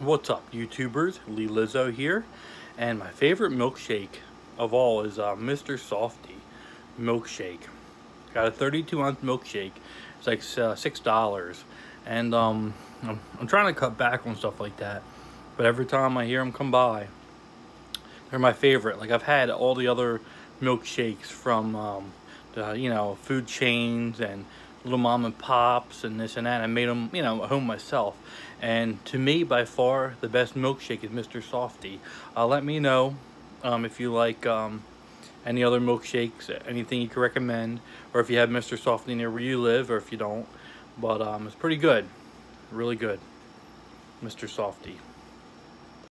What's up, YouTubers? Lee Lizzo here, and my favorite milkshake of all is uh, Mr. Softee milkshake. Got a 32 ounce milkshake. It's like uh, six dollars, and um, I'm, I'm trying to cut back on stuff like that. But every time I hear them come by, they're my favorite. Like I've had all the other milkshakes from um, the you know food chains and little mom and pops and this and that. I made them, you know, at home myself. And to me, by far, the best milkshake is Mr. Softee. Uh, let me know um, if you like um, any other milkshakes, anything you can recommend, or if you have Mr. Softee near where you live, or if you don't. But um, it's pretty good, really good, Mr. Softee.